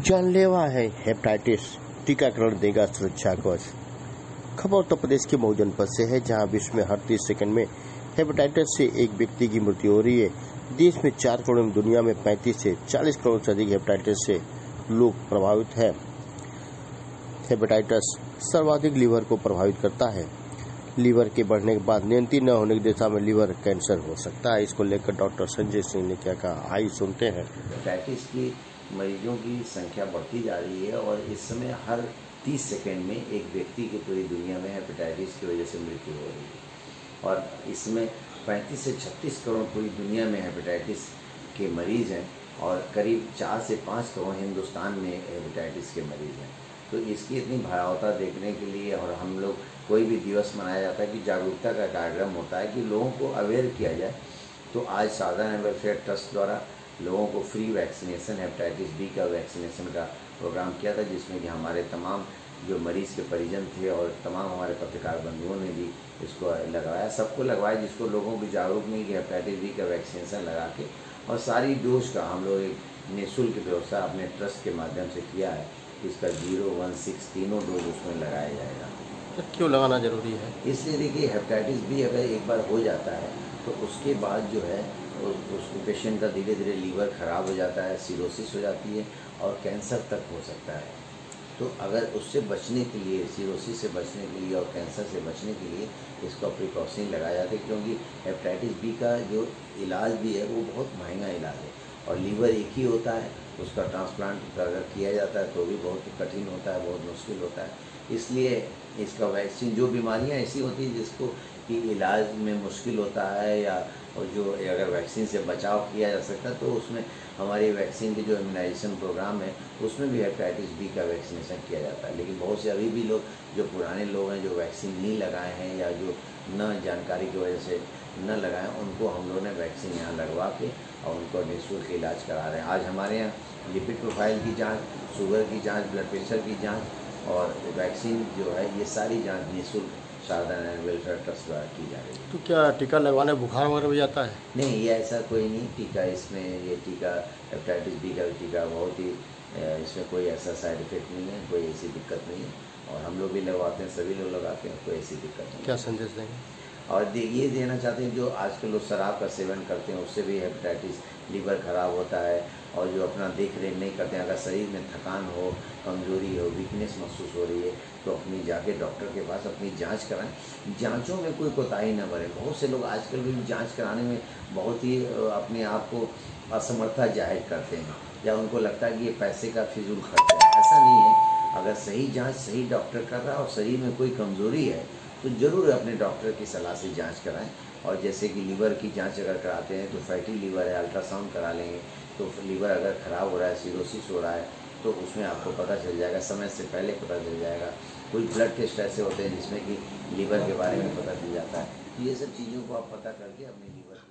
जानलेवा है हेपेटाइटिस, टीकाकरण देगा सुरक्षा कवच खबर उत्तर प्रदेश के मऊ जनपद से है, जहाँ विश्व में हर तीस सेकंड में हेपेटाइटिस से एक व्यक्ति की मृत्यु हो रही है। देश में चार करोड़ दुनिया में पैंतीस से चालीस करोड़ से अधिक हेपेटाइटिस से लोग प्रभावित है। हेपेटाइटिस सर्वाधिक लीवर को प्रभावित करता है। लीवर के बढ़ने के बाद नियंत्रित न होने की दिशा में लीवर कैंसर हो सकता है। इसको लेकर डॉक्टर संजय सिंह ने क्या कहा? आई सुनते हैं। हेपेटाइटिस की मरीजों की संख्या बढ़ती जा रही है और इस समय हर 30 सेकंड में एक व्यक्ति की पूरी दुनिया में हेपेटाइटिस की वजह से मृत्यु हो रही है। और इसमें 35 से 36 करोड़ पूरी दुनिया में हेपेटाइटिस के मरीज़ हैं और करीब चार से पाँच करोड़ हिंदुस्तान में हेपेटाइटिस के मरीज़ हैं। तो इसकी इतनी भयावता देखने के लिए और हम लोग कोई भी दिवस मनाया जाता है कि जागरूकता का कार्यक्रम होता है कि लोगों को अवेयर किया जाए। तो आज साधारण वेलफेयर ट्रस्ट द्वारा लोगों को फ्री वैक्सीनेशन हेपेटाइटिस बी का वैक्सीनेशन का प्रोग्राम किया था जिसमें कि हमारे तमाम जो मरीज़ के परिजन थे और तमाम हमारे पत्रकार बंधुओं ने भी इसको लगवाया। सबको लगवाया जिसको लोगों को जागरूक नहीं कि हेपेटाइटिस बी का वैक्सीनेशन लगा के। और सारी डोज का हम लोग एक निःशुल्क व्यवस्था अपने ट्रस्ट के माध्यम से किया है इसका ज़ीरो वन सिक्स तीनों डोज उसमें लगाया जाएगा। तो क्यों लगाना ज़रूरी है? इसलिए देखिए हेपेटाइटिस बी अगर एक बार हो जाता है तो उसके बाद जो है उसको पेशेंट का धीरे धीरे लीवर ख़राब हो जाता है सीरोसिस हो जाती है और कैंसर तक हो सकता है। तो अगर उससे बचने के लिए सीरोसिस से बचने के लिए और कैंसर से बचने के लिए इसका प्रिकॉशन लगाया जाता है क्योंकि हेपेटाइटिस बी का जो इलाज भी है, वो बहुत महँगा इलाज है और लीवर एक ही होता है, उसका ट्रांसप्लांट अगर किया जाता है तो भी बहुत कठिन होता है, बहुत मुश्किल होता है। इसलिए इसका वैक्सीन जो बीमारियाँ ऐसी होती हैं जिसको कि इलाज में मुश्किल होता है या और जो अगर वैक्सीन से बचाव किया जा सकता तो उसमें हमारी वैक्सीन के जो इम्यूनाइजेशन प्रोग्राम है, उसमें भी हेपेटाइटिस बी का वैक्सीनेशन किया जाता है। लेकिन बहुत से अभी भी लोग, जो पुराने लोग हैं, जो वैक्सीन नहीं लगाए हैं या जो न जानकारी की वजह से न लगाएँ, उनको हम लोगों ने वैक्सीन यहाँ लगवा के और उनको निःशुल्क इलाज करा रहे हैं। आज हमारे यहाँ लिपिड प्रोफ़ाइल की जाँच शुगर की जाँच ब्लड प्रेशर की जाँच और वैक्सीन जो है, ये सारी जाँच निःशुल्क शारदा वेलफेयर ट्रस्ट द्वारा की जा रही है। तो क्या टीका लगवाने बुखार वगैरह भी जाता है? नहीं ये ऐसा कोई नहीं टीका इसमें ये टीका हेपेटाइटिस बी का टीका बहुत ही इसमें कोई ऐसा साइड इफ़ेक्ट नहीं है कोई ऐसी दिक्कत नहीं है। और हम लोग भी लगवाते हैं सभी लोग लगाते हैं कोई ऐसी दिक्कत नहीं क्या संदेश देंगे? और ये देना चाहते हैं जो आजकल लोग शराब का सेवन करते हैं, उससे भी हेपेटाइटिस लीवर ख़राब होता है और जो अपना देख रेख नहीं करते हैं, अगर शरीर में थकान हो, कमज़ोरी हो वीकनेस महसूस हो रही है तो अपनी जाके डॉक्टर के पास अपनी जाँच कराएँ। जांचों में कोई कोताही न बने। बहुत से लोग आजकल भी जाँच कराने में बहुत ही अपने आप को असमर्था ज़ाहिर करते हैं या उनको लगता है कि ये पैसे का फिजूल खर्च है। ऐसा नहीं है। अगर सही जाँच सही डॉक्टर कर रहा है और शरीर में कोई कमज़ोरी है तो ज़रूर अपने डॉक्टर की सलाह से जाँच कराएँ। और जैसे कि लीवर की जाँच अगर कराते हैं तो फैटी लीवर है, अल्ट्रासाउंड करा लेंगे। तो लीवर अगर ख़राब हो रहा है, सीरोसिस हो रहा है तो उसमें आपको पता चल जाएगा, समय से पहले पता चल जाएगा। कुछ ब्लड टेस्ट ऐसे होते हैं जिसमें कि लीवर के बारे में पता चल जाता है। तो ये सब चीज़ों को आप पता करके अपने लीवर